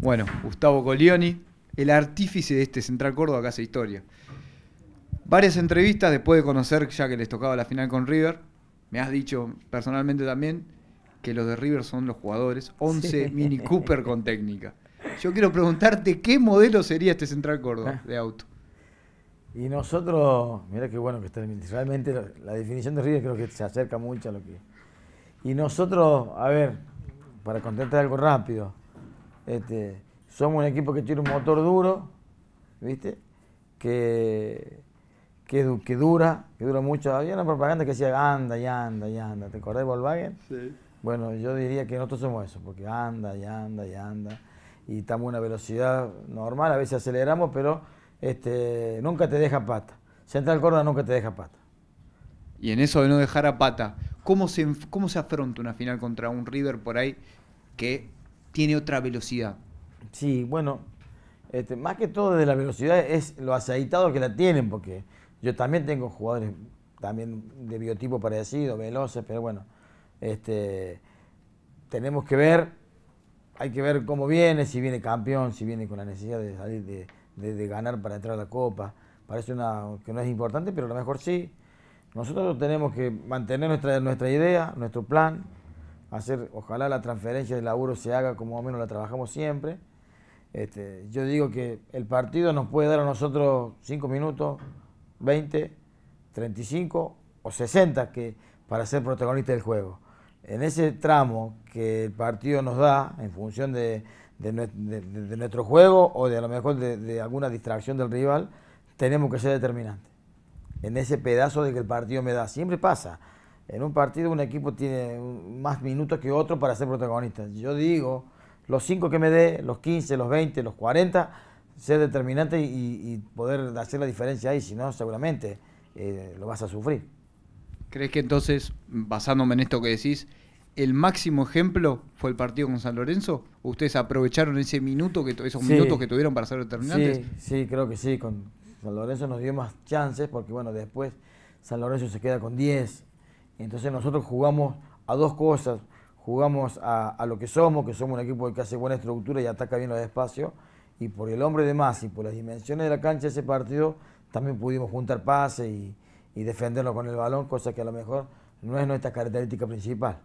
Bueno, Gustavo Colioni, el artífice de este Central Córdoba que hace historia. Varias entrevistas después de conocer, ya que les tocaba la final con River, me has dicho personalmente también que los de River son los jugadores, 11 Mini Cooper con técnica. Yo quiero preguntarte qué modelo sería este Central Córdoba de auto. Y nosotros, mira qué bueno que está realmente la definición de River creo que se acerca mucho a lo que... Y nosotros, a ver, para contestar algo rápido, este, somos un equipo que tiene un motor duro, ¿viste? Que, que, dura, que dura mucho. Había una propaganda que decía anda y anda y anda. ¿Te acordás de Volkswagen? Sí. Bueno, yo diría que nosotros somos eso, porque anda y anda y anda. Y estamos a una velocidad normal, a veces aceleramos, pero este, nunca te deja pata. Central Córdoba nunca te deja pata. Y en eso de no dejar a pata, ¿cómo se, cómo se afronta una final contra un River por ahí que tiene otra velocidad? Sí, bueno, este, más que todo de la velocidad es lo aceitado que la tienen, porque yo también tengo jugadores también de biotipo parecido, veloces, pero bueno, este, tenemos que ver, hay que ver cómo viene, si viene campeón, si viene con la necesidad de salir de, ganar para entrar a la Copa. Parece una, que no es importante, pero a lo mejor sí. Nosotros tenemos que mantener nuestra idea, nuestro plan, hacer, ojalá la transferencia de laburo se haga como menos la trabajamos siempre. Este, yo digo que el partido nos puede dar a nosotros 5 minutos, 20, 35 o 60 que, para ser protagonista del juego. En ese tramo que el partido nos da, en función de, nuestro juego o de a lo mejor de, alguna distracción del rival, tenemos que ser determinantes. En ese pedazo de que el partido me da. Siempre pasa. En un partido un equipo tiene más minutos que otro para ser protagonista. Yo digo, los 5 que me dé, los 15, los 20, los 40, ser determinante y, poder hacer la diferencia ahí, si no, seguramente eh, lo vas a sufrir. ¿Crees que entonces, basándome en esto que decís, el máximo ejemplo fue el partido con San Lorenzo? ¿Ustedes aprovecharon ese minuto que esos minutos que tuvieron para ser determinantes? Sí, sí, creo que sí. Con San Lorenzo nos dio más chances porque bueno, después San Lorenzo se queda con 10. Entonces nosotros jugamos a dos cosas. Jugamos a, lo que somos, que somos un equipo que hace buena estructura y ataca bien los espacios. Y por el hombre de más y por las dimensiones de la cancha de ese partido, también pudimos juntar pases y, y defenderlo con el balón, cosa que a lo mejor no es nuestra característica principal.